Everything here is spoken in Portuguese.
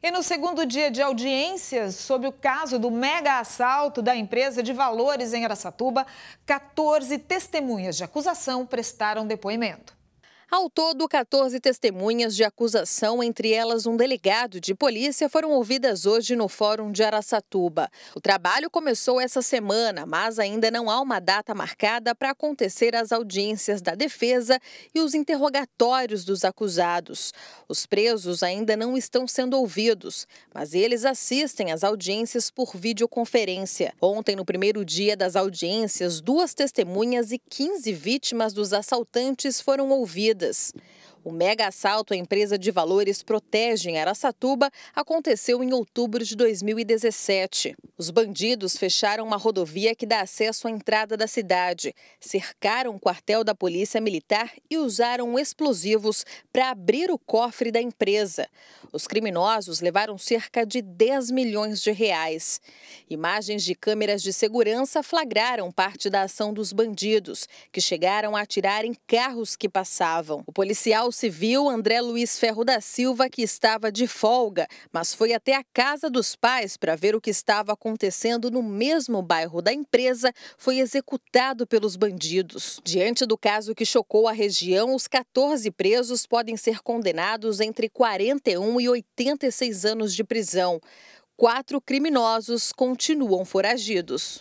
E no segundo dia de audiências sobre o caso do mega assalto da empresa de valores em Aracatuba, 14 testemunhas de acusação prestaram depoimento. Ao todo, 14 testemunhas de acusação, entre elas um delegado de polícia, foram ouvidas hoje no Fórum de Araçatuba. O trabalho começou essa semana, mas ainda não há uma data marcada para acontecer as audiências da defesa e os interrogatórios dos acusados. Os presos ainda não estão sendo ouvidos, mas eles assistem às audiências por videoconferência. Ontem, no primeiro dia das audiências, duas testemunhas e 15 vítimas dos assaltantes foram ouvidas this. O mega assalto à empresa de valores Protege em Araçatuba aconteceu em outubro de 2017. Os bandidos fecharam uma rodovia que dá acesso à entrada da cidade, cercaram o quartel da Polícia Militar e usaram explosivos para abrir o cofre da empresa. Os criminosos levaram cerca de 10 milhões de reais. Imagens de câmeras de segurança flagraram parte da ação dos bandidos, que chegaram a atirar em carros que passavam. O policial civil André Luiz Ferro da Silva, que estava de folga, mas foi até a casa dos pais para ver o que estava acontecendo no mesmo bairro da empresa, foi executado pelos bandidos. Diante do caso que chocou a região, os 14 presos podem ser condenados entre 41 e 86 anos de prisão. Quatro criminosos continuam foragidos.